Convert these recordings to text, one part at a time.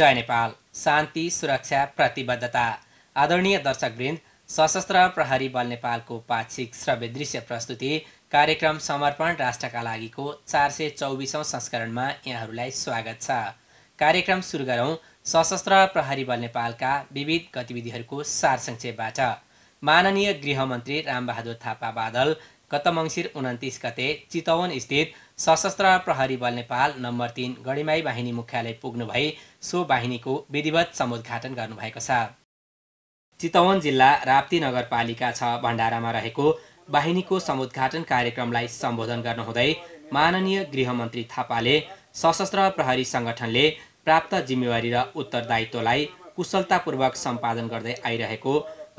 जय नेपाल। शान्ति सुरक्षा प्रतिबद्धता। आदरणीय दर्शकवृन्द सशस्त्र प्रहरी बल नेपालको पाक्षिक श्रव्य दृश्य प्रस्तुति कार्यक्रम समर्पण राष्ट्रका लागिको चार सय चौबिसौँ संस्करणमा यहाँहरूलाई स्वागत छ। कार्यक्रम सुरु गरौँ सशस्त्र प्रहरी बल नेपालका विविध गतिविधिहरूको सारसङ्क्षेपबाट माननीय गृहमन्त्री रामबहादुर थापा बादल गत मङ्सिर उन्तिस गते चितवन स्थित सशस्त्र प्रहरी बल नेपाल नम्बर तिन गढिमाई बाहिनी मुख्यालय पुग्नु भई सो बाहिनीको विधिवत समुद्घाटन गर्नुभएको छ। चितवन जिल्ला राप्ती नगरपालिका छ भण्डारामा रहेको बाहिनीको समुद्घाटन कार्यक्रमलाई सम्बोधन गर्नुहुँदै माननीय गृहमन्त्री थापाले सशस्त्र प्रहरी सङ्गठनले प्राप्त जिम्मेवारी र उत्तरदायित्वलाई कुशलतापूर्वक सम्पादन गर्दै आइरहेको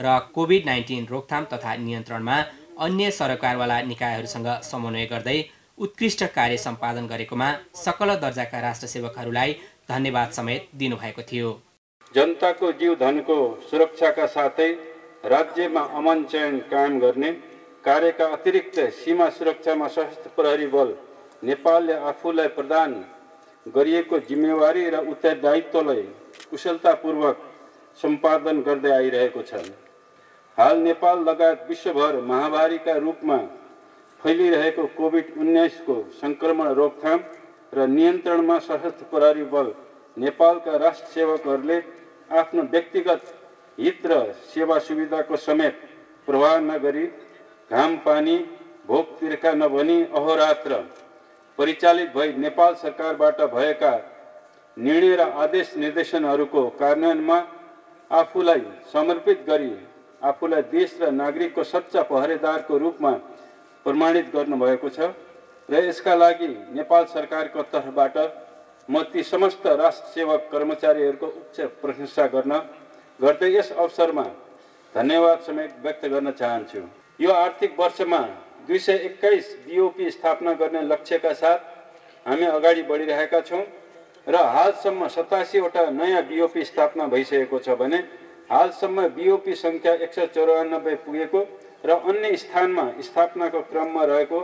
र कोभिड नाइन्टिन रोकथाम तथा नियन्त्रणमा अन्य सरकारवाला निकायहरूसँग समन्वय गर्दै उत्कृष्ट कार्य सम्पादन गरेकोमा सकल दर्जाका राष्ट्र सेवकहरूलाई धन्यवाद समेत दिनुभएको थियो। जनताको जीव धनको सुरक्षाका साथै राज्यमा अमन चयन कायम गर्ने कार्यका अतिरिक्त सीमा सुरक्षामा सशस्त्र प्रहरी बल नेपालले आफूलाई प्रदान गरिएको जिम्मेवारी र उत्तरदायित्वलाई कुशलतापूर्वक सम्पादन गर्दै आइरहेको छ। हाल नेपाल लगायत विश्वभर महामारीका रूपमा फैलिरहेको कोभिड उन्नाइसको सङ्क्रमण रोकथाम र नियन्त्रणमा सशस्त्र प्रहरी बल नेपालका राष्ट्र सेवकहरूले आफ्नो व्यक्तिगत हित र सेवा सुविधाको समेत प्रवाह नगरी घाम पानी भोक तिर्खा नभनी अहोरात्र परिचालित भई नेपाल सरकारबाट भएका निर्णय र आदेश निर्देशनहरूको कार्यान्वयनमा आफूलाई समर्पित गरी आफूलाई देश र नागरिकको सच्चा पहरेदारको रूपमा प्रमाणित गर्नुभएको छ र यसका लागि नेपाल सरकारको तर्फबाट म ती समस्त राष्ट्र सेवक कर्मचारीहरूको उच्च प्रशंसा गर्न गर्दै यस अवसरमा धन्यवाद समेत व्यक्त गर्न चाहन्छु। यो आर्थिक वर्षमा दुई सय एक्काइस बिओपी स्थापना गर्ने लक्ष्यका साथ हामी अगाडि बढिरहेका छौँ र हालसम्म सतासीवटा नयाँ बिओपी स्थापना भइसकेको छ भने हालसम्म बिओपी सङ्ख्या एक सय चौरानब्बे पुगेको र अन्य स्थानमा स्थापनाको क्रममा रहेको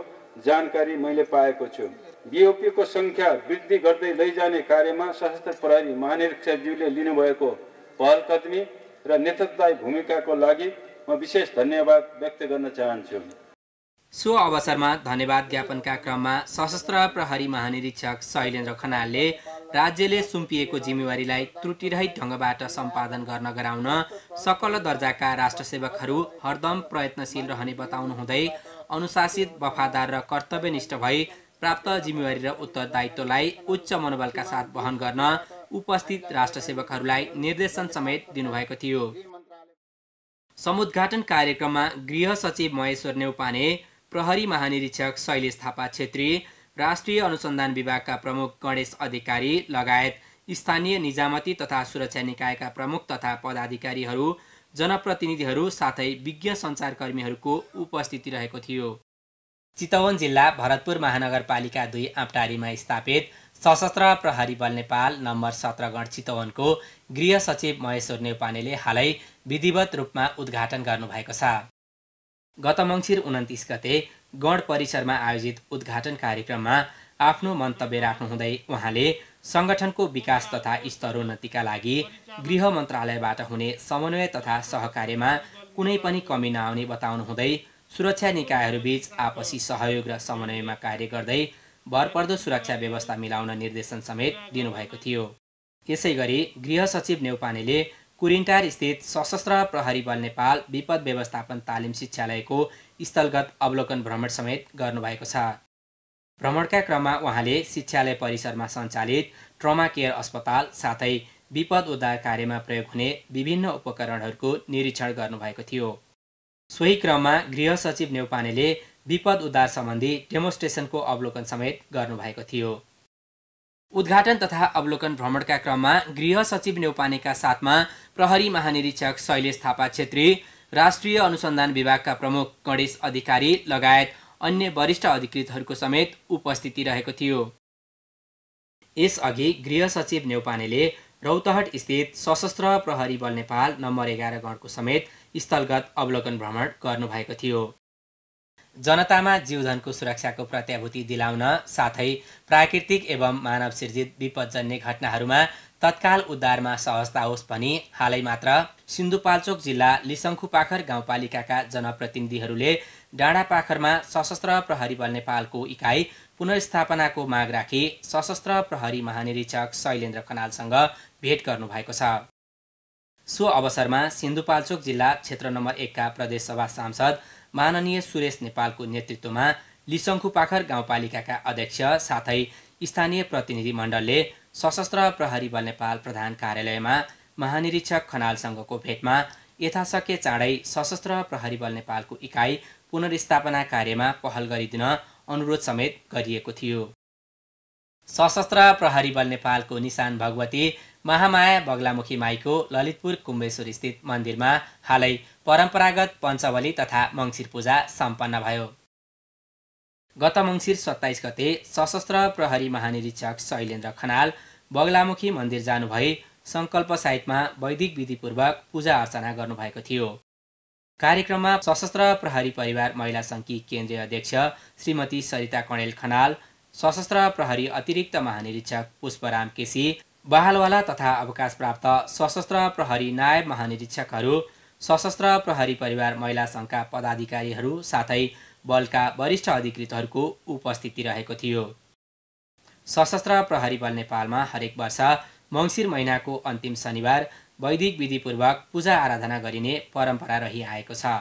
जानकारी मैले पाएको छु। बिओपीको सङ्ख्या वृद्धि गर्दै लैजाने कार्यमा सशस्त्र प्रहरी महानिरीक्षकज्यूले लिनुभएको पहल कदमी र नेतृत्वदायी भूमिकाको लागि म विशेष धन्यवाद व्यक्त गर्न चाहन्छु। सो अवसरमा धन्यवाद ज्ञापनका क्रममा सशस्त्र प्रहरी महानिरीक्षक शैलेन्द्र खनालले राज्यले सुम्पिएको जिम्मेवारीलाई त्रुटिरहित ढङ्गबाट सम्पादन गर्न गराउन सकल दर्जाका राष्ट्र सेवकहरू हरदम प्रयत्नशील रहने बताउनु हुँदै अनुशासित वफादार र कर्तव्यनिष्ठ भई प्राप्त जिम्मेवारी र उत्तरदायित्वलाई उच्च मनोबलका साथ वहन गर्न उपस्थित राष्ट्र सेवकहरूलाई निर्देशन समेत दिनुभएको थियो। समुद्घाटन कार्यक्रममा गृह सचिव महेश्वर नेउपाने प्रहरी महानिरीक्षक शैलेश थापा छेत्री राष्ट्रिय अनुसन्धान विभागका प्रमुख गणेश अधिकारी लगायत स्थानीय निजामती तथा सुरक्षा निकायका प्रमुख तथा पदाधिकारीहरू जनप्रतिनिधिहरू साथै विज्ञ सञ्चारकर्मीहरूको उपस्थिति रहेको थियो। चितवन जिल्ला भरतपुर महानगरपालिका दुई आँपटारीमा स्थापित सशस्त्र प्रहरी बल नेपाल नम्बर सत्रगण चितवनको गृह सचिव महेश्वर नेउपानेले हालै विधिवत रूपमा उद्घाटन गर्नुभएको छ। गत मङ्सिर उन्तिस गते गण परिसरमा आयोजित उद्घाटन कार्यक्रममा आफ्नो मन्तव्य राख्नुहुँदै उहाँले सङ्गठनको विकास तथा स्तरोन्नतिका लागि गृह मन्त्रालयबाट हुने समन्वय तथा सहकार्यमा कुनै पनि कमी नआउने बताउनुहुँदै सुरक्षा निकायहरूबीच आपसी सहयोग र समन्वयमा कार्य गर्दै भरपर्दो सुरक्षा व्यवस्था मिलाउन निर्देशन समेत दिनुभएको थियो। यसै गरी गृह सचिव नेउपानेले कुरिन्टार स्थित सशस्त्र प्रहरी बल नेपाल विपद व्यवस्थापन तालिम शिक्षालयको स्थलगत अवलोकन भ्रमण समेत गर्नुभएको छ। भ्रमणका क्रममा उहाँले शिक्षालय परिसरमा सञ्चालित ट्रमा केयर अस्पताल साथै विपद उद्धार कार्यमा प्रयोग हुने विभिन्न उपकरणहरूको निरीक्षण गर्नुभएको थियो। सोही क्रममा गृह सचिव नेउपानेले विपद उद्धार सम्बन्धी डेमोन्स्ट्रेसनको अवलोकन समेत गर्नुभएको थियो। उद्घाटन तथा अवलोकन भ्रमणका क्रममा गृह सचिव नेउपानेका साथमा प्रहरी महानिरीक्षक शैलेश थापा छेत्री राष्ट्रिय अनुसन्धान विभागका प्रमुख गणेश अधिकारी लगायत अन्य वरिष्ठ अधिकृतहरूको समेत उपस्थिति रहेको थियो। यसअघि गृह सचिव नेउपानेले रौतहट स्थित सशस्त्र प्रहरी बल नेपाल नम्बर एघार गणको समेत स्थलगत अवलोकन भ्रमण गर्नुभएको थियो। जनतामा जीवधनको सुरक्षाको प्रत्याभूति दिलाउन साथै प्राकृतिक एवं मानव सिर्जित विपदजन्य घटनाहरूमा तत्काल उद्धारमा सहजता होस् भनी हालै मात्र सिन्धुपाल्चोक जिल्ला लिसङ्खुपाखर गाउँपालिकाका जनप्रतिनिधिहरूले डाँडापाखरमा सशस्त्र प्रहरी बल नेपालको इकाइ पुनर्स्थापनाको माग राखी सशस्त्र प्रहरी महानिरीक्षक शैलेन्द्र खनालसँग भेट गर्नुभएको छ। सो अवसरमा सिन्धुपाल्चोक जिल्ला क्षेत्र नम्बर एकका प्रदेशसभा सांसद माननीय सुरेश नेपालको नेतृत्वमा लिसङ्खुपाखर गाउँपालिकाका अध्यक्ष साथै स्थानीय प्रतिनिधिमण्डलले सशस्त्र प्रहरी बल नेपाल प्रधान कार्यालयमा महानिरीक्षक खनालसँगको भेटमा यथाशक्य चाँडै सशस्त्र प्रहरी बल नेपालको इकाइ पुनर्स्थापना कार्यमा पहल गरिदिन अनुरोध समेत गरिएको थियो। सशस्त्र प्रहरी बल नेपालको निशान भगवती महामाया बगलामुखी माईको ललितपुर कुम्बेश्वर स्थित मन्दिरमा हालै परम्परागत पञ्चबली तथा मङ्सिर पूजा सम्पन्न भयो। गत मङ्सिर सत्ताइस गते सशस्त्र प्रहरी महानिरीक्षक शैलेन्द्र खनाल बगलामुखी मन्दिर जानुभई सङ्कल्प साइटमा वैदिक विधिपूर्वक पूजा अर्चना गर्नुभएको थियो। कार्यक्रममा सशस्त्र प्रहरी परिवार महिला सङ्घकी केन्द्रीय अध्यक्ष श्रीमती सरिता कणेल खनाल सशस्त्र प्रहरी अतिरिक्त महानिरीक्षक पुष्पराम केसी बहालवाला तथा अवकाश प्राप्त सशस्त्र प्रहरी नायब महानिरीक्षकहरू सशस्त्र प्रहरी परिवार महिला सङ्घका पदाधिकारीहरू साथै बलका वरिष्ठ अधिकृतहरूको उपस्थिति रहेको थियो। सशस्त्र प्रहरी बल नेपालमा हरेक वर्ष मङ्सिर महिनाको अन्तिम शनिबार वैदिक विधिपूर्वक पूजा आराधना गरिने परम्परा रहिआएको छ।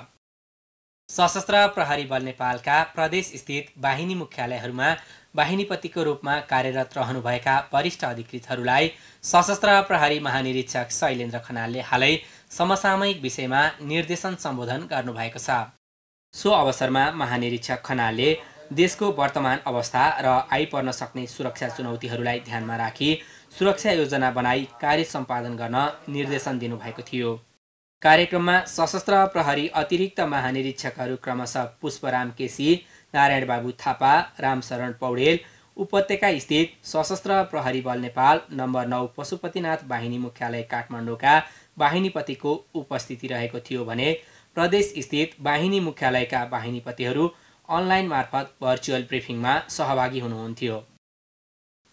सशस्त्र प्रहरी बल नेपालका प्रदेश स्थित बाहिनी मुख्यालयहरूमा वाहिनीपतिको रूपमा कार्यरत रहनुभएका वरिष्ठ अधिकृतहरूलाई सशस्त्र प्रहरी महानिरीक्षक शैलेन्द्र खनालले हालै समसामयिक विषयमा निर्देशन सम्बोधन गर्नुभएको छ। सो अवसरमा महानिरीक्षक खनालले देशको वर्तमान अवस्था र आइपर्न सक्ने सुरक्षा चुनौतीहरूलाई ध्यानमा राखी सुरक्षा योजना बनाई कार्य सम्पादन गर्न निर्देशन दिनुभएको थियो। कार्यक्रममा सशस्त्र प्रहरी अतिरिक्त महानिरीक्षकहरू क्रमशः पुष्पराम केसी नारायण बाबु थापा रामशरण पौडेल उपत्यका स्थित सशस्त्र प्रहरी बल नेपाल नम्बर नौ पशुपतिनाथ बाहिनी मुख्यालय काठमाडौँका वाहिनीपतिको उपस्थिति रहेको थियो भने प्रदेश स्थित वाहिनी मुख्यालयका वाहिनीपतिहरू अनलाइन मार्फत भर्चुअल ब्रिफिङमा सहभागी हुनुहुन्थ्यो।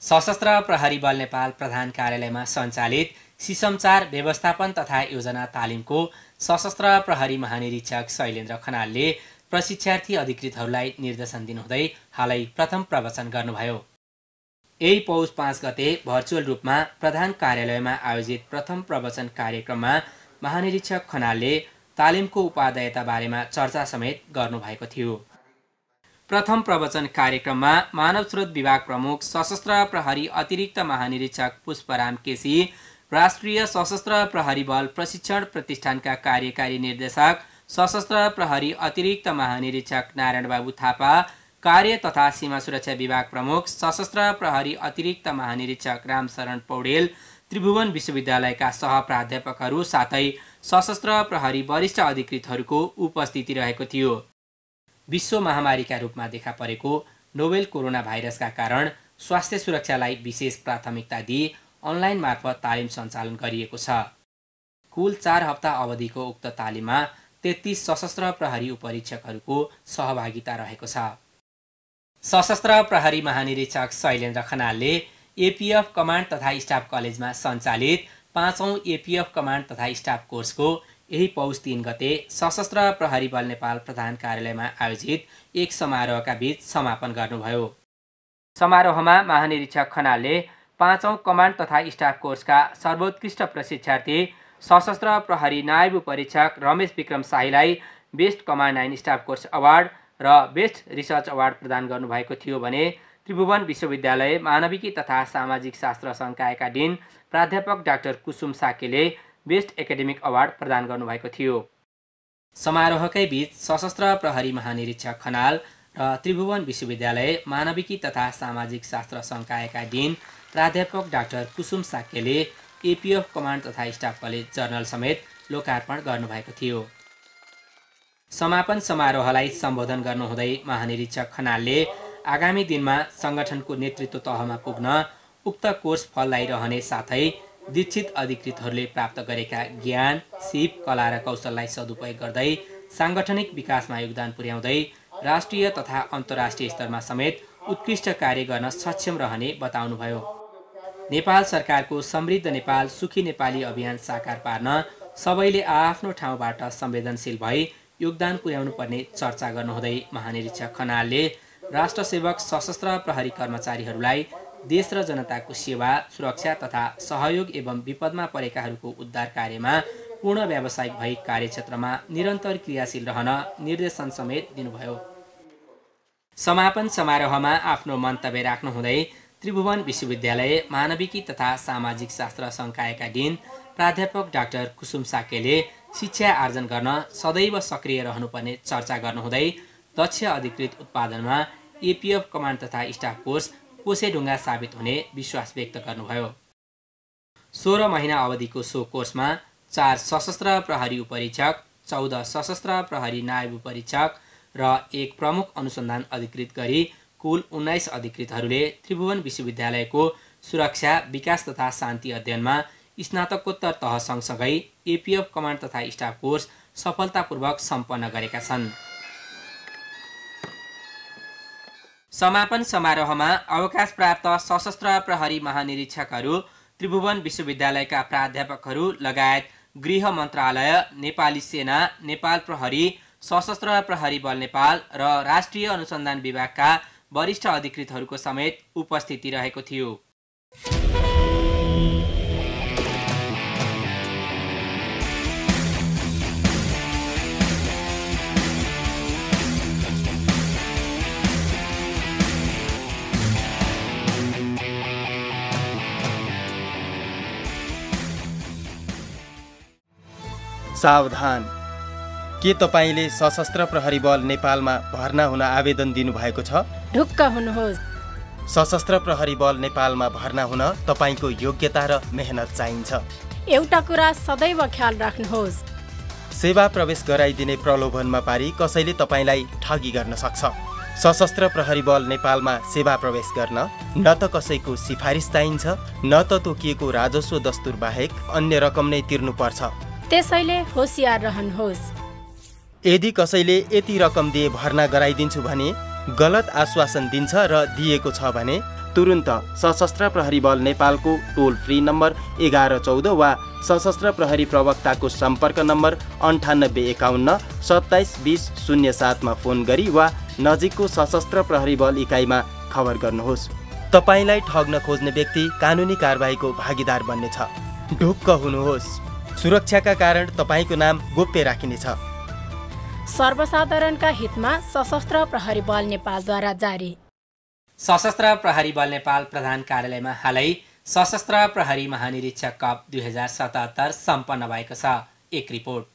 सशस्त्र प्रहरी बल नेपाल प्रधान कार्यालयमा सञ्चालित सिसमचार व्यवस्थापन तथा योजना तालिमको सशस्त्र प्रहरी महानिरीक्षक शैलेन्द्र खनालले प्रशिक्षार्थी अधिकृतहरूलाई निर्देशन दिनुहुँदै हालै प्रथम प्रवचन गर्नुभयो। यही पौष पाँच गते भर्चुअल रूपमा प्रधान कार्यालयमा आयोजित प्रथम प्रवचन कार्यक्रममा महानिरीक्षक खनालले तालिमको उपादेयता बारेमा चर्चा समेत गर्नुभएको थियो। प्रथम प्रवचन कार्यक्रममा मानव स्रोत विभाग प्रमुख सशस्त्र प्रहरी अतिरिक्त महानिरीक्षक पुष्पराम केसी राष्ट्रिय सशस्त्र प्रहरी बल प्रशिक्षण प्रतिष्ठानका कार्यकारी निर्देशक सशस्त्र प्रहरी अतिरिक्त महानिरीक्षक नारायण बाबु थापा कार्य तथा सीमा सुरक्षा विभाग प्रमुख सशस्त्र प्रहरी अतिरिक्त महानिरीक्षक रामशरण पौडेल त्रिभुवन विश्वविद्यालयका सह प्राध्यापकहरू साथै सशस्त्र प्रहरी वरिष्ठ अधिकृतहरूको उपस्थिति रहेको थियो। विश्व महामारीका रूपमा देखा परेको नोवेल कोरोना भाइरसका कारण स्वास्थ्य सुरक्षालाई विशेष प्राथमिकता दिई अनलाइन मार्फत तालिम सञ्चालन गरिएको छ। कुल चार हप्ता अवधिको उक्त तालिममा तेत्तिस सशस्त्र प्रहरी उपरीक्षकहरूको सहभागिता रहेको छ। सशस्त्र प्रहरी महानिरीक्षक शैलेन्द्र खनालले एपिएफ कमान्ड तथा स्टाफ कलेजमा सञ्चालित पाँचौँ एपिएफ कमान्ड तथा स्टाफ कोर्सको यही पौष तिन गते सशस्त्र प्रहरी बल नेपाल प्रधान कार्यालयमा आयोजित एक समारोहका बीच समापन गर्नुभयो। समारोहमा महानिरीक्षक खनालले पाँचौँ कमान्ड तथा स्टाफ कोर्सका सर्वोत्कृष्ट प्रशिक्षार्थी सशस्त्र प्रहरी नायब परीक्षक Ramesh Vikram शाहीलाई best command nine staff course award र बेस्ट रिसर्च अवार्ड प्रदान गर्नुभएको थियो भने त्रिभुवन विश्वविद्यालय मानविकी तथा सामाजिक शास्त्र सङ्कायका डिन प्राध्यापक डाक्टर कुसुम साकेले बेस्ट एकाडेमिक अवार्ड प्रदान गर्नुभएको थियो। समारोहकै बिच सशस्त्र प्रहरी महानिरीक्षक खनाल र त्रिभुवन विश्वविद्यालय मानविकी तथा सामाजिक शास्त्र सङ्कायका डिन प्राध्यापक डाक्टर कुसुम साक्यले एपिएफ कमान्ड तथा स्टाफ कलेज जर्नल समेत लोकार्पण गर्नुभएको थियो। समापन समारोहलाई सम्बोधन गर्नुहुँदै महानिरीक्षक खनालले आगामी दिनमा सङ्गठनको नेतृत्व तहमा पुग्न उक्त कोर्स फलदायी साथै दीक्षित अधिकृतहरूले प्राप्त गरेका ज्ञान सिप कला र कौशललाई सदुपयोग गर्दै साङ्गठनिक विकासमा योगदान पुर्याउँदै राष्ट्रिय तथा अन्तर्राष्ट्रिय स्तरमा समेत उत्कृष्ट कार्य गर्न सक्षम रहने बताउनुभयो। नेपाल सरकारको समृद्ध नेपाल सुखी नेपाली अभियान साकार पार्न सबैले आआफ्नो ठाउँबाट संवेदनशील भई योगदान पुर्याउनु पर्ने चर्चा गर्नुहुँदै महानिरीक्षक खनालले राष्ट्रसेवक सशस्त्र प्रहरी कर्मचारीहरूलाई देश र जनताको सेवा सुरक्षा तथा सहयोग एवं विपदमा परेकाहरूको उद्धार कार्यमा पूर्ण व्यावसायिक भई कार्यक्षेत्रमा निरन्तर क्रियाशील रहन निर्देशन समेत दिनुभयो। समापन समारोहमा आफ्नो मन्तव्य राख्नुहुँदै त्रिभुवन विश्वविद्यालय मानविकी तथा सामाजिक शास्त्र सङ्कायका डिन प्राध्यापक डाक्टर कुसुम साकेले शिक्षा आर्जन गर्न सदैव सक्रिय रहनुपर्ने चर्चा गर्नुहुँदै दक्ष अधिकृत उत्पादनमा एपिएफ कमान्ड तथा स्टाफ कोर्स कोसेढुङ्गा साबित हुने विश्वास व्यक्त गर्नुभयो। सोह्र महिना अवधिको सो कोर्समा चार सशस्त्र प्रहरी उपरीक्षक चौध सशस्त्र प्रहरी नायब उपरीक्षक र एक प्रमुख अनुसन्धान अधिकृत गरी कुल उन्नाइस अधिकृतहरूले त्रिभुवन विश्वविद्यालयको सुरक्षा विकास तथा शान्ति अध्ययनमा स्नातकोत्तर तह सँगसँगै एपिएफ कमान्ड तथा स्टाफ कोर्स सफलतापूर्वक सम्पन्न गरेका छन्। समापन समारोहमा अवकाश प्राप्त सशस्त्र प्रहरी महानिरीक्षकहरू त्रिभुवन विश्वविद्यालयका प्राध्यापकहरू लगायत गृह मन्त्रालय नेपाली सेना नेपाल प्रहरी सशस्त्र प्रहरी बल नेपाल र राष्ट्रिय अनुसन्धान विभागका वरिष्ठ अधिकृतहरूको समेत उपस्थिति रहेको थियो। सावधान। के तपाईँले सशस्त्र प्रहरी बल नेपालमा भर्ना हुन आवेदन दिनुभएको छ? ढुक्क हुनुहोस्। सशस्त्र प्रहरी बल नेपालमा भर्ना हुन तपाईँको योग्यता र मेहनत चाहिन्छ। एउटा कुरा सदैव ख्याल राख्नुहोस्। सेवा प्रवेश गराइदिने प्रलोभनमा पारी कसैले तपाईँलाई ठगी गर्न सक्छ। सशस्त्र प्रहरी बल नेपालमा सेवा प्रवेश गर्न न त कसैको सिफारिस चाहिन्छ न त तोकिएको राजस्व दस्तुर बाहेक अन्य रकम नै तिर्नुपर्छ। त्यसैले होसियार रहनुहोस्। यदि कसैले यति रकम दिए भर्ना गराइदिन्छु भने गलत आश्वासन दिन्छ र दिएको छ भने तुरुन्त सशस्त्र प्रहरी बल नेपालको टोल फ्री नम्बर एघार चौध वा सशस्त्र प्रहरी प्रवक्ताको सम्पर्क नम्बर अन्ठानब्बे एकाउन्न सत्ताइस बिस शून्य सातमा फोन गरी वा नजिकको सशस्त्र प्रहरी बल इकाइमा खबर गर्नुहोस्। तपाईँलाई ठग्न खोज्ने व्यक्ति कानुनी कारवाहीको भागीदार बन्नेछ। ढुक्क हुनुहोस्। सुरक्षाका कारण तपाईँको नाम गोप्य राखिनेछ। सर्वसाधारणका हितमा सशस्त्र प्रहरी बल नेपालद्वारा जारी। सशस्त्र प्रहरी बल नेपाल प्रधान कार्यालयमा हालै सशस्त्र प्रहरी महानिरीक्षक कप दुई हजार सतहत्तर सम्पन्न भएको छ। एक रिपोर्ट।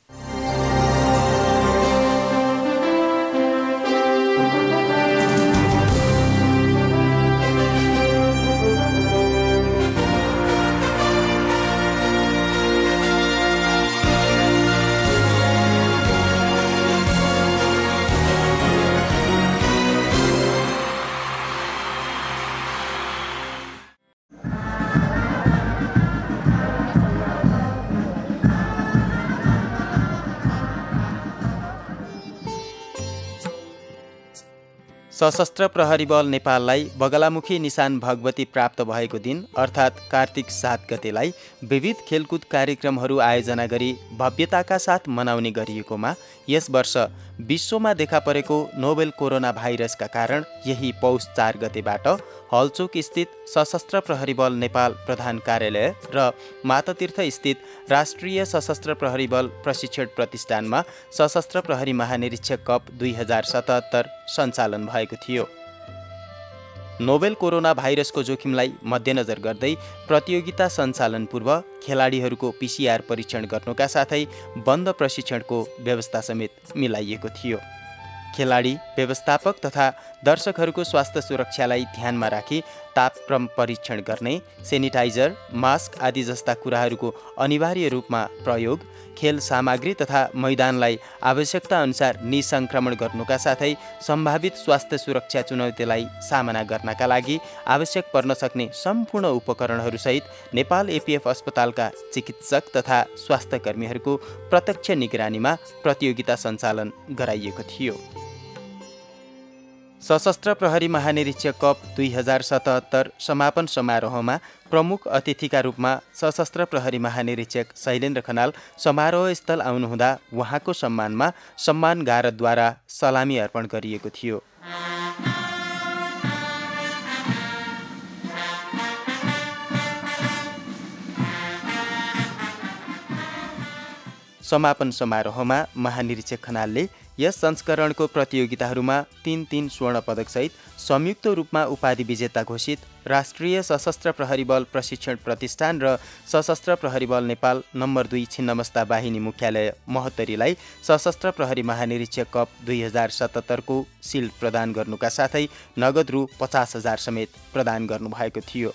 सशस्त्र प्रहरी बल नेपाललाई बगलामुखी निशान भगवती प्राप्त भएको दिन अर्थात् कार्तिक सात गतेलाई विविध खेलकुद कार्यक्रमहरू आयोजना गरी भव्यताका साथ मनाउने गरिएकोमा यस वर्ष विश्वमा देखा परेको नोबेल कोरोना भाइरसका कारण यही पौष चार गतेबाट हलचोक स्थित सशस्त्र प्रहरी बल नेपाल प्रधान कार्यालय र मातातीर्थ स्थित राष्ट्रिय सशस्त्र प्रहरी बल प्रशिक्षण प्रतिष्ठानमा सशस्त्र प्रहरी महानिरीक्षक कप दुई हजार सतहत्तर सञ्चालन भएको थियो। नोबेल कोरोना भाइरसको जोखिमलाई मध्यनजर गर्दै प्रतियोगिता सञ्चालन पूर्व खेलाडीहरूको पिसिआर परीक्षण गर्नुका साथै बन्द प्रशिक्षणको व्यवस्था समेत मिलाइएको थियो। खेलाडी व्यवस्थापक तथा दर्शकहरूको स्वास्थ्य सुरक्षालाई ध्यानमा राखी तापक्रम परीक्षण गर्ने सेनिटाइजर मास्क आदि जस्ता कुराहरूको अनिवार्य रूपमा प्रयोग खेल सामग्री तथा मैदानलाई आवश्यकता अनुसार निसङ्क्रमण गर्नुका साथै सम्भावित स्वास्थ्य सुरक्षा चुनौतीलाई सामना गर्नका लागि आवश्यक पर्न सक्ने सम्पूर्ण उपकरणहरूसहित नेपाल एपिएफ अस्पतालका चिकित्सक तथा स्वास्थ्य कर्मीहरूको प्रत्यक्ष निगरानीमा प्रतियोगिता सञ्चालन गराइएको थियो। सशस्त्र प्रहरी महानिरीक्षक कप दुई हजार सतहत्तर समापन समारोहमा प्रमुख अतिथिका रूपमा सशस्त्र प्रहरी महानिरीक्षक शैलेन्द्र खनाल समारोहस्थल आउनुहुँदा उहाँको सम्मानमा सम्मान गारतद्वारा सलामी अर्पण गरिएको थियो। समापन समारोहमा महानिरीक्षक खनालले यस संस्करणको प्रतियोगिताहरूमा तिन तिन स्वर्ण पदकसहित संयुक्त रूपमा उपाधि विजेता घोषित राष्ट्रिय सशस्त्र प्रहरी बल प्रशिक्षण प्रतिष्ठान र सशस्त्र प्रहरी बल नेपाल नम्बर दुई छिन्नमस्ता बाहिनी मुख्यालय महोत्तरीलाई सशस्त्र प्रहरी महानिरीक्षक कप दुई हजार सतहत्तरको सिल्ड प्रदान गर्नुका साथै नगद रु पचास हजार समेत प्रदान गर्नुभएको थियो।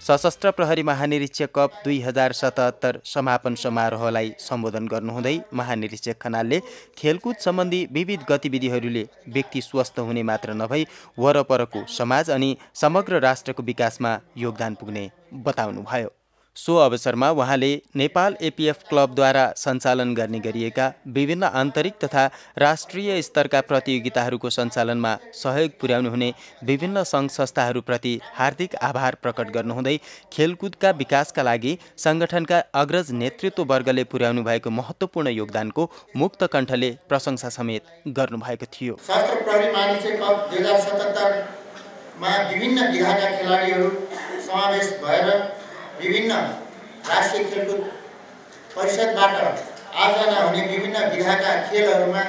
सशस्त्र प्रहरी महानिरीक्षक कप दुई हजार सतहत्तर समापन समारोहलाई सम्बोधन गर्नुहुँदै महानिरीक्षक खनालले खेलकुद सम्बन्धी विविध गतिविधिहरूले व्यक्ति स्वस्थ हुने मात्र नभई वरपरको समाज अनि समग्र राष्ट्रको विकासमा योगदान पुग्ने बताउनुभयो। सो अवसरमा उहाँले नेपाल एपिएफ क्लबद्वारा सञ्चालन गर्ने गरिएका विभिन्न आन्तरिक तथा राष्ट्रिय स्तरका प्रतियोगिताहरूको सञ्चालनमा सहयोग पुर्याउनु हुने विभिन्न सङ्घ संस्थाहरूप्रति हार्दिक आभार प्रकट गर्नुहुँदै खेलकुदका विकासका लागि सङ्गठनका अग्रज नेतृत्व वर्गले पुर्याउनु भएको महत्त्वपूर्ण योगदानको मुक्त कण्ठले प्रशंसा समेत गर्नुभएको थियो। विभिन्न विधाका खेलाडीहरू समावेश भएर विभिन्न राष्ट्रिय खेलकुद परिषदबाट आयोजना हुने विभिन्न विधाका खेलहरूमा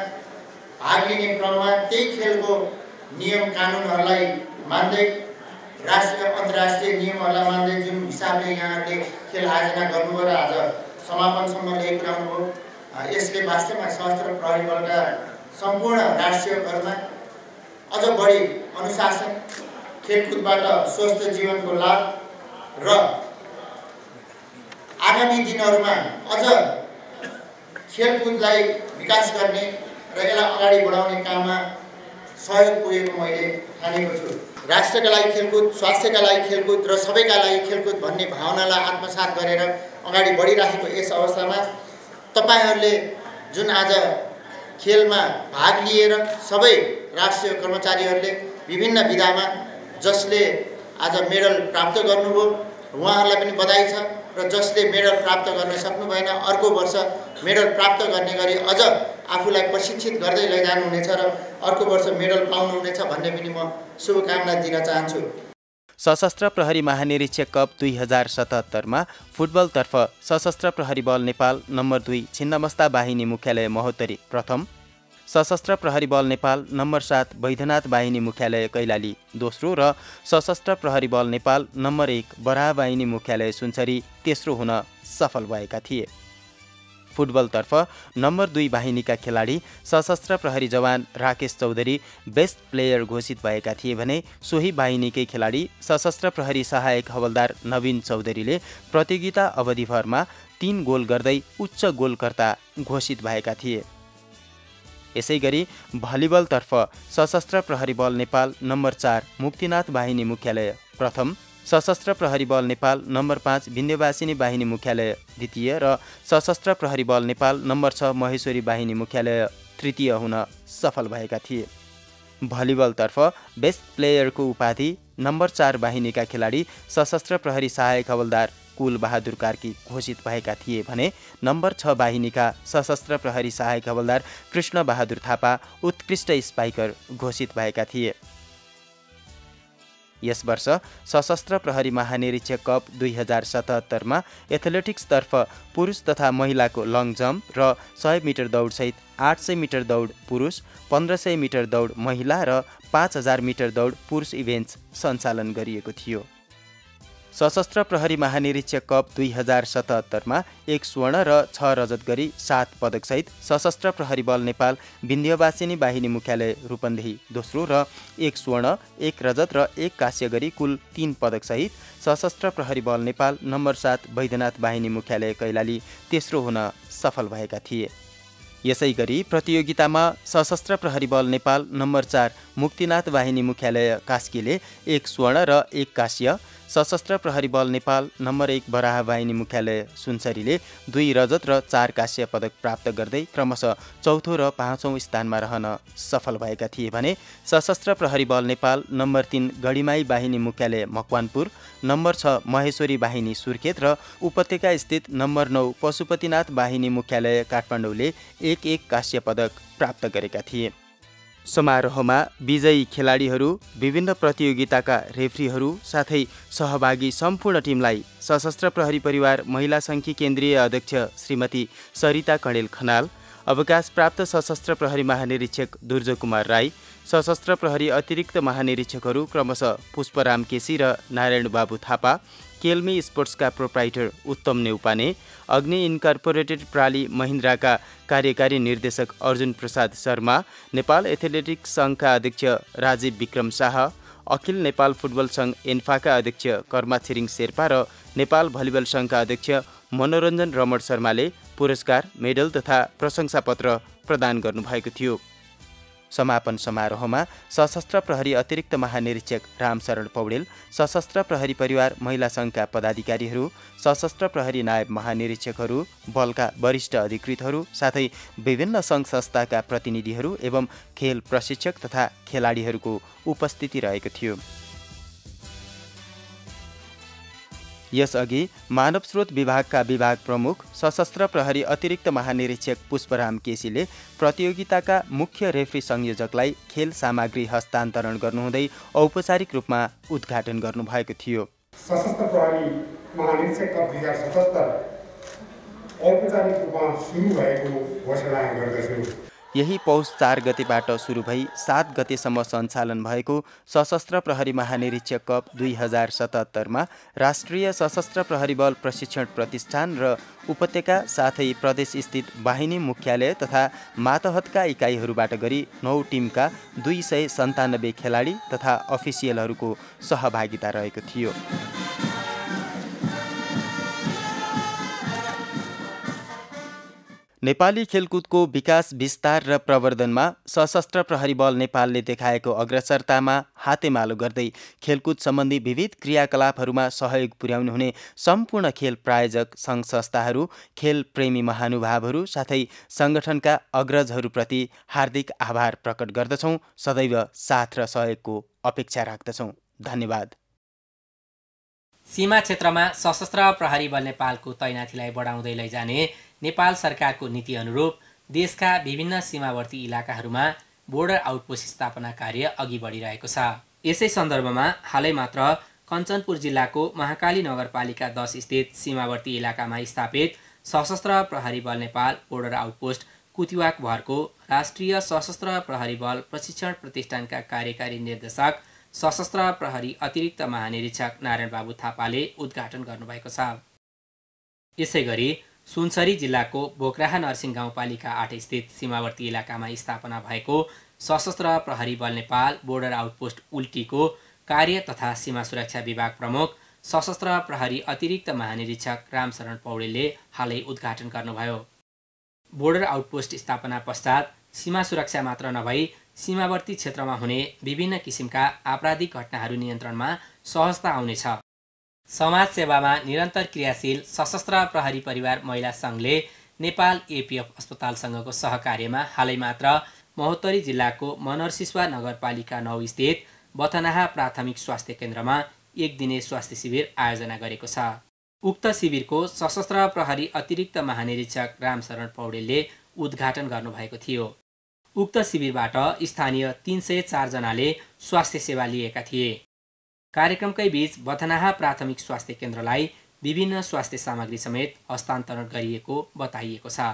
भाग लिने क्रममा त्यही खेलको नियम कानुनहरूलाई मान्दै राष्ट्रिय अन्तर्राष्ट्रिय नियमहरूलाई मान्दै जुन हिसाबले यहाँहरूले खेल आयोजना गर्नुभयो र आज समापनसम्म ल्याइ पुऱ्याउनुभयो यसले वास्तवमा सशस्त्र प्रहरी बलका सम्पूर्ण राष्ट्रियकरमा अझ बढी अनुशासन खेलकुदबाट स्वस्थ जीवनको लाभ र आगामी दिनहरूमा अझ खेलकुदलाई विकास गर्ने र यसलाई अगाडि बढाउने काममा सहयोग पुगेको मैले ठानेको छु। राष्ट्रका लागि खेलकुद स्वास्थ्यका लागि खेलकुद र सबैका लागि खेलकुद भन्ने भावनालाई आत्मसात गरेर अगाडि बढिराखेको यस अवस्थामा तपाईँहरूले जुन आज खेलमा भाग लिएर सबै राष्ट्रिय कर्मचारीहरूले विभिन्न विधामा जसले आज मेडल प्राप्त गर्नुभयो उहाँहरूलाई पनि बधाई छ। र जसले मेडल प्राप्त गर्न सक्नु भएन अर्को वर्ष मेडल प्राप्त गर्ने गरी अझ आफूलाई प्रशिक्षित गर्दै लैजानुहुनेछ र अर्को वर्ष मेडल पाउनुहुनेछ भन्ने पनि म शुभकामना दिन चाहन्छु। सशस्त्र प्रहरी महानिरीक्षक कप दुई हजार सतहत्तरमा फुटबलतर्फ सशस्त्र प्रहरी बल नेपाल नम्बर दुई छिन्नमस्ता बाहिनी मुख्यालय महोत्तरी प्रथम सशस्त्र प्रहरी बल नेपाल नम्बर सात वैद्यनाथ बाहिनी मुख्यालय कैलाली दोस्रो र सशस्त्र प्रहरी बल नेपाल नम्बर एक बराह बाहिनी मुख्यालय सुनसरी तेस्रो हुन सफल भएका थिए। फुटबलतर्फ नम्बर दुई बाहिनीका खेलाडी सशस्त्र प्रहरी जवान राकेश चौधरी बेस्ट प्लेयर घोषित भएका थिए भने सोही बाहिनीकै खेलाडी सशस्त्र प्रहरी सहायक हवलदार नवीन चौधरीले प्रतियोगिता अवधिभरमा तीन गोल गर्दै उच्च गोलकर्ता घोषित भएका थिए। यसै गरी भलिबलतर्फ सशस्त्र प्रहरी बल नेपाल नम्बर चार मुक्तिनाथ बाहिनी मुख्यालय। प्रथम सशस्त्र प्रहरी बल नेपाल नम्बर पाँच विन्ध्यवासिनी बाहिनी मुख्यालय। द्वितीय र सशस्त्र प्रहरी बल नेपाल नम्बर छ महेश्वरी बाहिनी मुख्यालय। तृतीय हुन सफल भएका थिए। भलिबलतर्फ बेस्ट प्लेयरको उपाधि नम्बर चार बाहिनीका खेलाडी सशस्त्र प्रहरी सहायक हवलदार कुल बहादुर कार्की घोषित भएका थिए भने नम्बर छ बाहिनीका सशस्त्र प्रहरी सहायक हवलदार कृष्ण बहादुर थापा उत्कृष्ट स्पाइकर घोषित भएका थिए। यस वर्ष सशस्त्र प्रहरी महानिरीक्षक कप दुई हजार सतहत्तरमा एथलेटिक्सतर्फ पुरुष तथा महिलाको लङ जम्प र सय मिटर दौडसहित आठ सय मिटर दौड पुरुष पन्ध्र सय मिटर दौड महिला र पाँच हजार मिटर दौड पुरुष इभेन्ट्स सञ्चालन गरिएको थियो। सशस्त्र प्रहरी महानिरीक्षक कप दुई हजार सतहत्तरमा एक स्वर्ण र छ रजत गरी सात पदकसहित सशस्त्र प्रहरी बल नेपाल विन्ध्यवासिनी बाहिनी मुख्यालय रूपन्देही दोस्रो र एक स्वर्ण एक रजत र एक काश्य गरी कुल तिन पदकसहित सशस्त्र प्रहरी बल नेपाल नम्बर सात वैद्यनाथ बाहिनी मुख्यालय कैलाली तेस्रो हुन सफल भएका थिए। यसै गरी प्रतियोगितामा सशस्त्र प्रहरी बल नेपाल नम्बर चार मुक्तिनाथ वाहिनी मुख्यालय कास्कीले एक स्वर्ण र एक काश्य सशस्त्र प्रहरी बल नेपाल नम्बर एक बराह वाहिनी मुख्यालय सुनसरीले दुई रजत र चार काश्य पदक प्राप्त गर्दै क्रमशः चौथो र पाँचौँ स्थानमा रहन सफल भएका थिए भने सशस्त्र प्रहरी बल नेपाल नम्बर तिन गढिमाई बाहिनी मुख्यालय मकवानपुर नम्बर छ महेश्वरी बाहिनी सुर्खेत र उपत्यका स्थित नम्बर नौ पशुपतिनाथ बाहिनी मुख्यालय काठमाडौँले एक एक काश्य पदक प्राप्त गरेका थिए। समारोहमा विजयी खेलाडीहरू विभिन्न प्रतियोगिताका रेफ्रीहरू साथै सहभागी सम्पूर्ण टिमलाई सशस्त्र प्रहरी परिवार महिला सङ्घकी केन्द्रीय अध्यक्ष श्रीमती सरिता कणेल खनाल अवकाश प्राप्त सशस्त्र प्रहरी महानिरीक्षक दुर्जो कुमार राई सशस्त्र प्रहरी अतिरिक्त महानिरीक्षकहरू क्रमशः पुष्पराम केसी र नारायण बाबु थापा केल्मी स्पोर्ट्सका प्रोप्राइटर उत्तम नेउपाने अग्नि इन्कर्पोरेटेड प्राली महिन्द्राका कार्यकारी निर्देशक अर्जुन प्रसाद शर्मा नेपाल एथलेटिक्स सङ्घका अध्यक्ष राजीव विक्रम शाह अखिल नेपाल फुटबल सङ्घ एन्फाका अध्यक्ष कर्मा छिरिङ शेर्पा र नेपाल भलिबल सङ्घका अध्यक्ष मनोरञ्जन रमण शर्माले पुरस्कार मेडल तथा प्रशंसापत्र प्रदान गर्नुभएको थियो। समापन समारोहमा सशस्त्र प्रहरी अतिरिक्त महानिरीक्षक रामशरण पौडेल सशस्त्र प्रहरी परिवार महिला सङ्घका पदाधिकारीहरू सशस्त्र प्रहरी नायब महानिरीक्षकहरू बलका वरिष्ठ अधिकृतहरू साथै विभिन्न सङ्घ संस्थाका प्रतिनिधिहरू एवं खेल प्रशिक्षक तथा खेलाडीहरूको उपस्थिति रहेको थियो। यसअघि मानव स्रोत विभागका विभाग प्रमुख सशस्त्र प्रहरी अतिरिक्त महानिरीक्षक पुष्पराम केसीले प्रतियोगिताका मुख्य रेफ्री संयोजकलाई खेल सामग्री हस्तान्तरण गर्नुहुँदै औपचारिक रूपमा उद्घाटन गर्नुभएको थियो। सशस्त्र प्रहरी दुई हजार औपचारिक रूपमा सुरु भएको घोषणा यही पौष चार गतेबाट सुरु भई सात गतेसम्म सञ्चालन भएको सशस्त्र प्रहरी महानिरीक्षक कप दुई हजार सतहत्तरमा राष्ट्रिय सशस्त्र प्रहरी बल प्रशिक्षण प्रतिष्ठान र उपत्यका साथै प्रदेशस्थित वाहिनी मुख्यालय तथा मातहतका इकाइहरूबाट गरी नौ टिमका दुई सय सन्तानब्बे खेलाडी तथा अफिसियलहरूको सहभागिता रहेको थियो। नेपाली खेलकुदको विकास विस्तार र प्रवर्धनमा सशस्त्र प्रहरी बल नेपालले देखाएको अग्रसरतामा हातेमालो गर्दै खेलकुद सम्बन्धी विविध क्रियाकलापहरूमा सहयोग पुर्याउनु हुने सम्पूर्ण खेल प्रायोजक सङ्घ संस्थाहरू खेल प्रेमी महानुभावहरू साथै सङ्गठनका अग्रजहरूप्रति हार्दिक आभार प्रकट गर्दछौँ। सदैव साथ र सहयोगको अपेक्षा राख्दछौँ। धन्यवाद। सीमा क्षेत्रमा सशस्त्र प्रहरी बल नेपालको तैनाथीलाई बढाउँदै लैजाने नेपाल सरकारको नीति अनुरूप देशका विभिन्न सीमावर्ती इलाकाहरूमा बोर्डर आउटपोस्ट स्थापना कार्य अघि बढिरहेको छ। यसै सन्दर्भमा हालै मात्र कञ्चनपुर जिल्लाको महाकाली नगरपालिका दस स्थित सीमावर्ती इलाकामा स्थापित सशस्त्र प्रहरी बल नेपाल बोर्डर आउटपोस्ट कुतिवाक भरको राष्ट्रिय सशस्त्र प्रहरी बल प्रशिक्षण प्रतिष्ठानका कार्यकारी निर्देशक सशस्त्र प्रहरी अतिरिक्त महानिरीक्षक नारायण बाबु थापाले उद्घाटन गर्नुभएको छ। यसै गरी सुनसरी जिल्लाको बोक्राहा नरसिंह गाउँपालिका आठ स्थित सीमावर्ती इलाकामा स्थापना भएको सशस्त्र प्रहरी बल नेपाल बोर्डर आउटपोस्ट उल्टीको कार्य तथा सीमा सुरक्षा विभाग प्रमुख सशस्त्र प्रहरी अतिरिक्त महानिरीक्षक रामशरण पौडेलले हालै उद्घाटन गर्नुभयो। बोर्डर आउटपोस्ट स्थापना पश्चात सीमा सुरक्षा मात्र नभई सीमावर्ती क्षेत्रमा हुने विभिन्न किसिमका आपराधिक घटनाहरू नियन्त्रणमा सहजता आउनेछ। समाज सेवामा निरन्तर क्रियाशील सशस्त्र प्रहरी परिवार महिला सङ्घले नेपाल एपिएफ अस्पतालसँगको सहकार्यमा हालै मात्र महोत्तरी जिल्लाको मनरसिस्वा नगरपालिका नौ स्थित बथनाहा प्राथमिक स्वास्थ्य केन्द्रमा एक दिने स्वास्थ्य शिविर आयोजना गरेको छ। उक्त शिविरको सशस्त्र प्रहरी अतिरिक्त महानिरीक्षक रामशरण पौडेलले उद्घाटन गर्नुभएको थियो। उक्त शिविरबाट स्थानीय तिन सय चारजनाले स्वास्थ्य सेवा लिएका थिए। कार्यक्रमकै बीच बथनाहा प्राथमिक स्वास्थ्य केन्द्रलाई विभिन्न स्वास्थ्य सामग्री समेत हस्तान्तरण गरिएको बताइएको छ।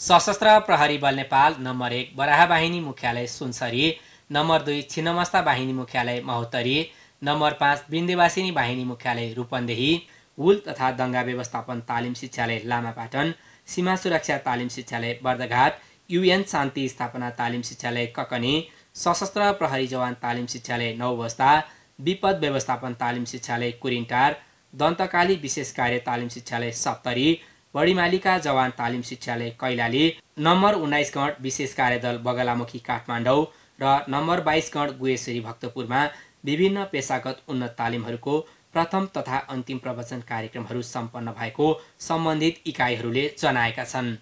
सशस्त्र प्रहरी बल नेपाल नम्बर एक बराहा बाहिनी मुख्यालय सुनसरी नम्बर दुई छिन्नमस्ता बाहिनी मुख्यालय महोत्तरी नम्बर पाँच बिन्देवासिनी बाहिनी मुख्यालय रूपन्देही हुल तथा दङ्गा व्यवस्थापन तालिम शिक्षालय लामापाटन सीमा सुरक्षा तालिम शिक्षालय बर्दघाट युएन शान्ति स्थापना तालिम शिक्षालय ककनी सशस्त्र प्रहरी जवान तालिम शिक्षालय नौबस्ता विपद व्यवस्थापन तालिम शिक्षालय कुरिन्टार दन्तकाली विशेष कार्य तालिम शिक्षालय सप्तरी बढीमालिका जवान तालिम शिक्षालय कैलाली नम्बर उन्नाइस गण विशेष कार्यदल बगलामुखी काठमाडौँ र नम्बर बाइस गण गुएश्वरी भक्तपुरमा विभिन्न पेसागत उन्नत तालिमहरूको प्रथम तथा अन्तिम प्रवचन कार्यक्रमहरू सम्पन्न भएको सम्बन्धित इकाइहरूले जनाएका छन्।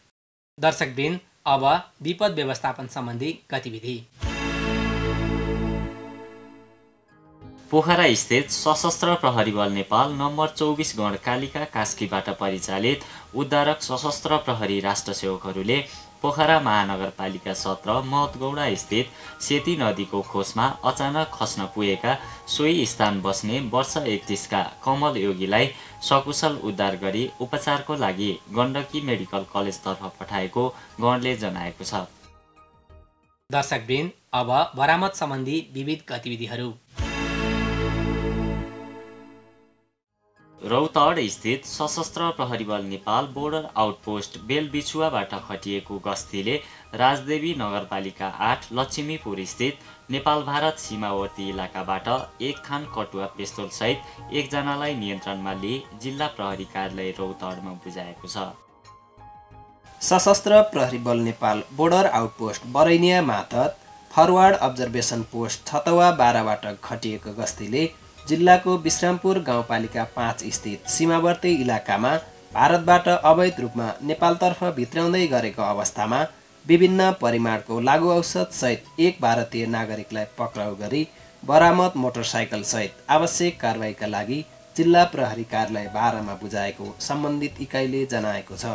दर्शकवृन्द अब विपद व्यवस्थापन सम्बन्धी गतिविधि। पोखरा स्थित सशस्त्र प्रहरी बल नेपाल नम्बर चौबिस गणकालिका कास्कीबाट परिचालित उद्धारक सशस्त्र प्रहरी राष्ट्र सेवकहरूले पोखरा महानगरपालिका सत्र महतगौडा स्थित सेती नदीको खोसमा अचानक खस्न पुगेका सोही स्थान बस्ने वर्ष एकतिसका कमल योगीलाई सकुशल उद्धार गरी उपचारको लागि गण्डकी मेडिकल कलेजतर्फ पठाएको गणले जनाएको छ। दर्शकवृन्द अब बरामद सम्बन्धी विविध गतिविधिहरू। रौतड स्थित सशस्त्र प्रहरी बल नेपाल बोर्डर आउटपोस्ट बेलबिछुवाबाट खटिएको गस्तीले राजदेवी नगरपालिका आठ लक्ष्मीपुर स्थित नेपाल भारत सीमावर्ती इलाकाबाट एक खान कटुवा पिस्तोलसहित एकजनालाई नियन्त्रणमा लिए जिल्ला प्रहरी कार्यालय रौतडमा बुझाएको छ। सशस्त्र प्रहरी बल नेपाल बोर्डर आउटपोस्ट बरैनिया मातहत फरवार्ड अब्जर्भेसन पोस्ट छतवा बाह्रबाट खटिएको गस्तीले जिल्लाको विश्रामपुर गाउँपालिका पाँच स्थित सीमावर्ती इलाकामा भारतबाट अवैध रूपमा नेपालतर्फ भित्राउँदै गरेको अवस्थामा विभिन्न परिमाणको लागु औषधसहित एक भारतीय नागरिकलाई पक्राउ गरी बरामद मोटरसाइकलसहित आवश्यक कारवाहीका लागि जिल्ला प्रहरी कार्यालय बाह्रमा बुझाएको सम्बन्धित इकाइले जनाएको छ।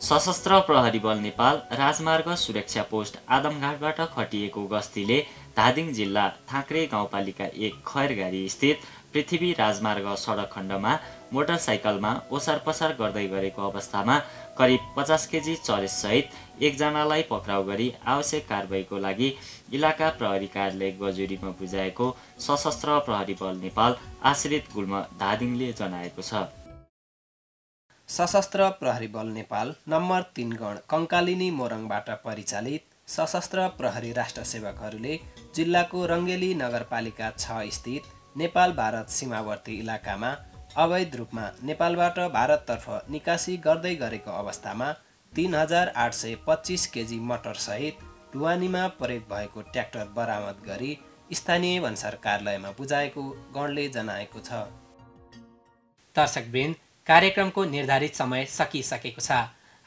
सशस्त्र प्रहरी बल नेपाल राजमार्ग सुरक्षा पोस्ट आदमघाटबाट खटिएको गस्तीले धादिङ जिल्ला थाक्रे गाउँपालिका एक खैरगारी स्थित पृथ्वी राजमार्ग सडक खण्डमा मोटरसाइकलमा ओसार पसार गर्दै गरेको अवस्थामा करिब पचास केजी चरेससहित एकजनालाई पक्राउ गरी आवश्यक कारवाहीको लागि इलाका प्रहरी कार्यालय गजुरीमा बुझाएको सशस्त्र प्रहरी बल नेपाल आश्रित गुल्म धादिङले जनाएको छ। सशस्त्र प्रहरी बल नेपाल नम्बर तिन गण कङ्कालिनी मोरङबाट परिचालित सशस्त्र प्रहरी राष्ट्र सेवकहरूले जिल्लाको रङ्गेली नगरपालिका छ स्थित नेपाल भारत सीमावर्ती इलाकामा अवैध रूपमा नेपालबाट भारततर्फ निकासी गर्दै गरेको अवस्थामा तिन हजार आठ सय पच्चिस केजी मटरसहित ढुवानीमा प्रयोग भएको ट्र्याक्टर बरामद गरी स्थानीय भन्सार कार्यालयमा बुझाएको गणले जनाएको छ। दर्शकवृन्द कार्यक्रमको निर्धारित समय सकिसकेको छ।